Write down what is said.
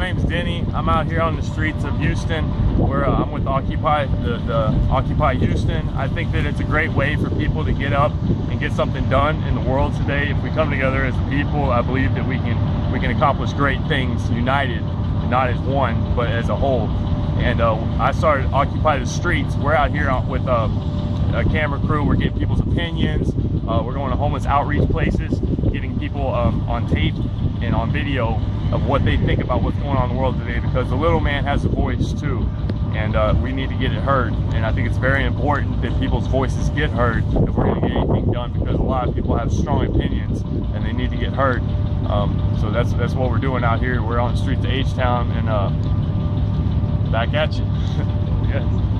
my name's Denny. I'm out here on the streets of Houston where uh, I'm with Occupy, the, the Occupy Houston. I think that it's a great way for people to get up and get something done in the world today. If we come together as a people, I believe that we can we can accomplish great things united, not as one, but as a whole. And uh, I started Occupy the Streets. We're out here with uh, a camera crew. We're getting people's opinions. Uh, we're going to homeless outreach places, getting people um, on tape and on video of what they think about what's going on in the world today because the little man has a voice too. And uh, we need to get it heard. And I think it's very important that people's voices get heard if we're going to get anything done because a lot of people have strong opinions and they need to get heard. Um, so that's that's what we're doing out here. We're on the streets of H-Town and uh, back at you. Yes